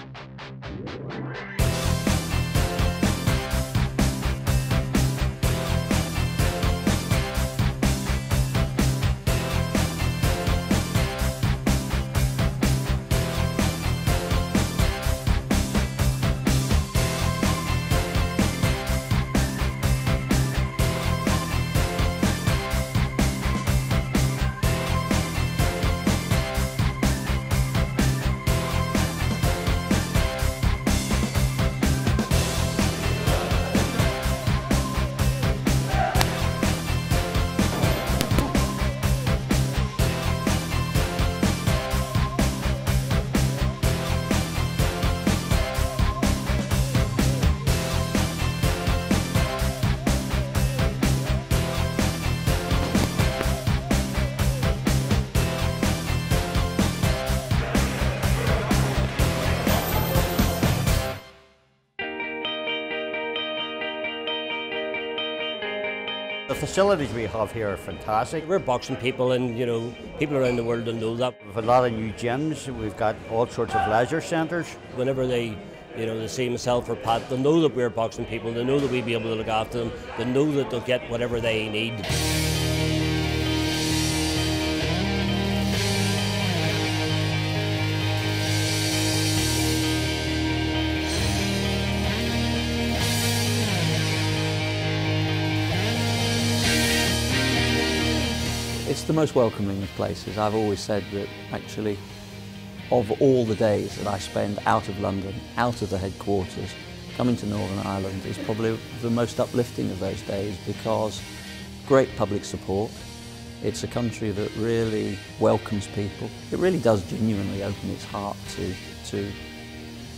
Música The facilities we have here are fantastic. We're boxing people and, you know, people around the world will know that. We've a lot of new gyms, we've got all sorts of leisure centres. Whenever they, you know, they see myself or Pat, they'll know that we're boxing people, they know that we'll be able to look after them, they know that they'll get whatever they need. It's the most welcoming of places. I've always said that actually of all the days that I spend out of London, out of the headquarters, coming to Northern Ireland is probably the most uplifting of those days because great public support. It's a country that really welcomes people. It really does genuinely open its heart to, to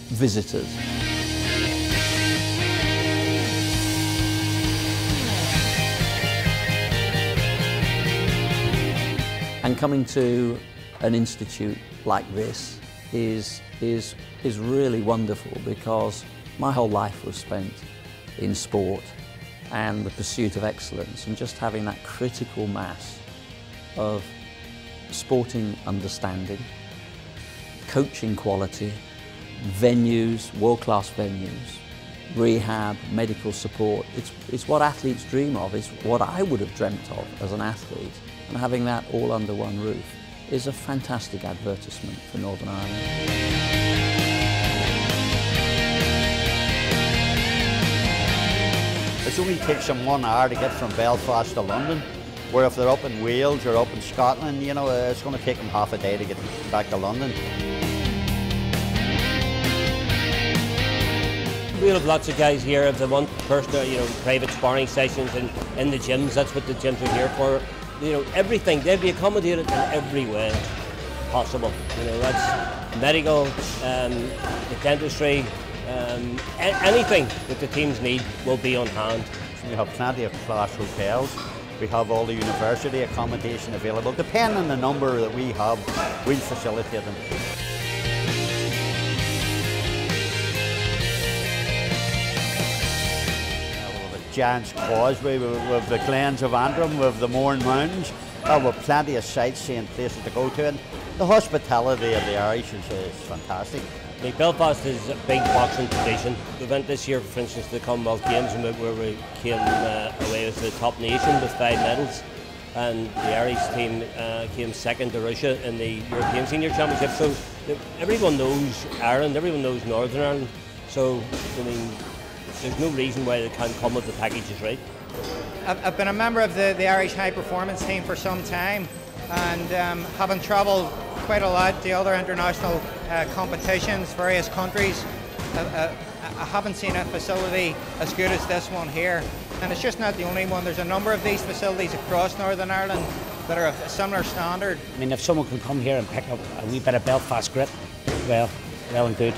visitors. Coming to an institute like this is, is, is really wonderful because my whole life was spent in sport and the pursuit of excellence and just having that critical mass of sporting understanding, coaching quality, venues, world-class venues, rehab, medical support. It's, it's what athletes dream of. It's what I would have dreamt of as an athlete. And having that all under one roof is a fantastic advertisement for Northern Ireland. It only takes them one hour to get from Belfast to London, where if they're up in Wales or up in Scotland, you know, uh, it's going to take them half a day to get back to London. We'll have lots of guys here if they want personal, you know, private sparring sessions in, in the gyms. That's what the gyms are here for. You know, everything. They'll be accommodated in every way possible. You know, that's medical, um, the dentistry, um, anything that the teams need will be on hand. We have plenty of class hotels. We have all the university accommodation available. Depending on the number that we have, we'll facilitate them. Giant's Causeway, with, the Glens of Antrim, with the Mourne Mountains. Uh, with plenty of sightseeing places to go to. And the hospitality of the Irish is, is fantastic. Like Belfast is a big boxing tradition. We went this year, for instance, to the Commonwealth Games, where we came uh, away as the top nation with five medals. And the Irish team uh, came second to Russia in the European Senior Championship. So everyone knows Ireland, everyone knows Northern Ireland. So I mean, there's no reason why they can't come if the package is right. I've, I've been a member of the, the Irish high performance team for some time and um, having travelled quite a lot to other international uh, competitions, various countries, uh, uh, I haven't seen a facility as good as this one here. And it's just not the only one. There's a number of these facilities across Northern Ireland that are of a similar standard. I mean, if someone can come here and pick up a wee bit of Belfast grit, well, well and good.